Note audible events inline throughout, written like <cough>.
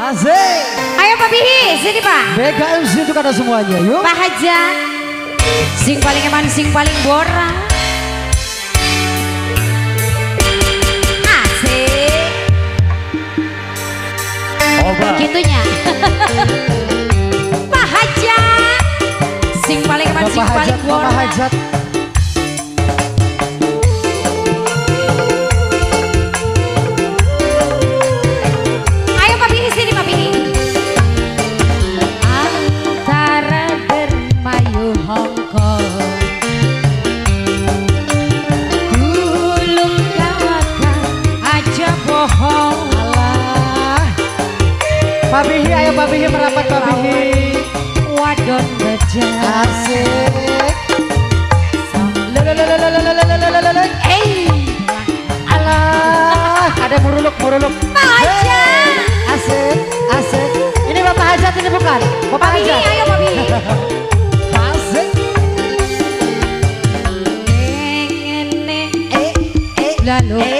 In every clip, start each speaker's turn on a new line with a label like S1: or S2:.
S1: Asik.
S2: Ayo Pak Bihi, sini Pak.
S1: BKMC untuk ada semuanya, yuk.
S2: Pak Haja. Sing paling eman, sing paling bora. Asik.
S3: Oba.
S2: Gitunya. <laughs> Pak Haja. Sing paling eman, sing paling
S1: Hajat,
S2: bora.
S1: Bapak Hajat. Babihi ayo Babihi merapat Babihi.
S2: Wadon beja
S1: Asik.
S2: Hey
S1: Alah Ada muruluk muruluk.
S2: Pak Hajat
S1: Asik Asik. Ini Bapak Hajat ini bukan? Bapak Hajat
S2: Babihi ayo Babihi.
S1: Asik. Eh, eh.
S2: Lalu
S1: eh, eh, eh.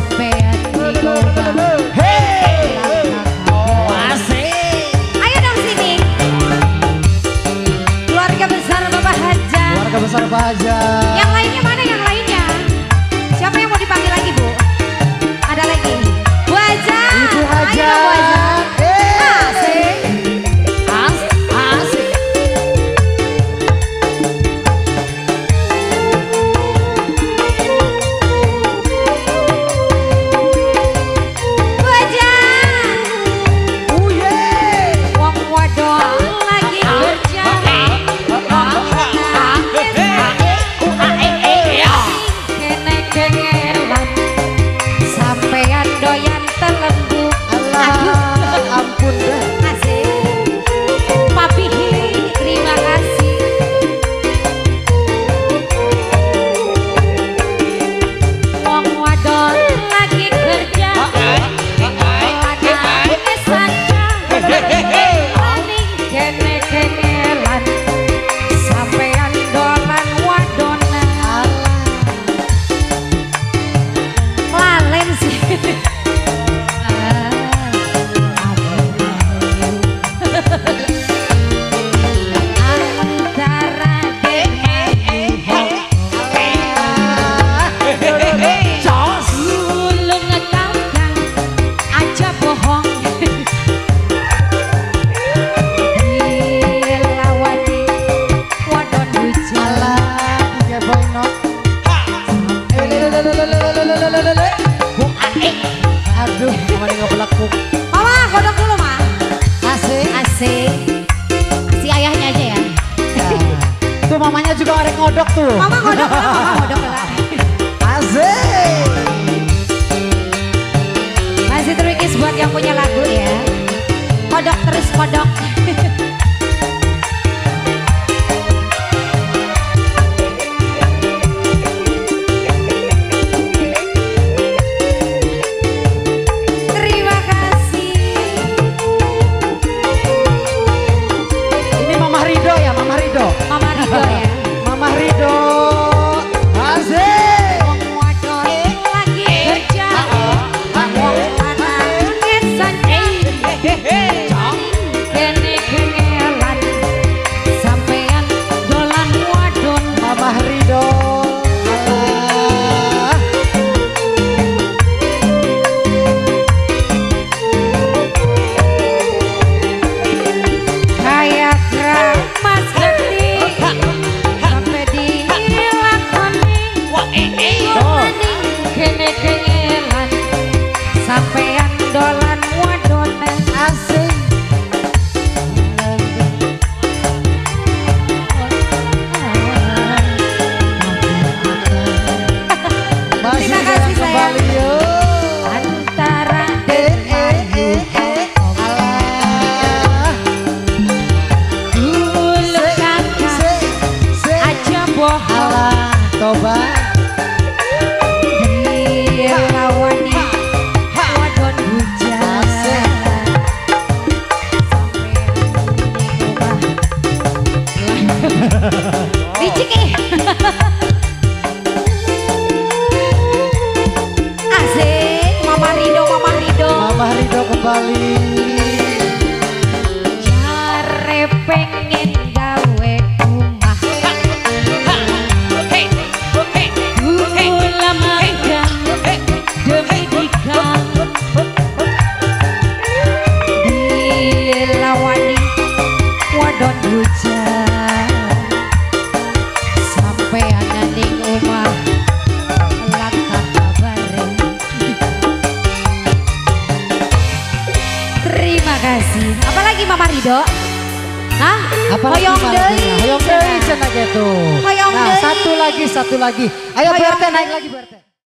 S1: Aduh, ke mana ngebelak bung.
S2: Mama kodok dulu ma
S1: Asik.
S2: Asik Si ayahnya aja ya
S1: Tuh mamanya juga orang ngodok tuh.
S2: Mama kodok lah, mama kodok lah
S1: Asik.
S2: Masih terikis buat yang punya lagu ya
S1: Rido kasih. Apalagi Mama Rido? Hah?
S2: Apalagi
S1: Hoyong deui.
S2: Hoyong deui cenah gitu.
S1: Hoyong
S2: Nah, satu lagi, satu lagi. Ayo
S1: Hoyong
S2: BRT naik lagi BRT.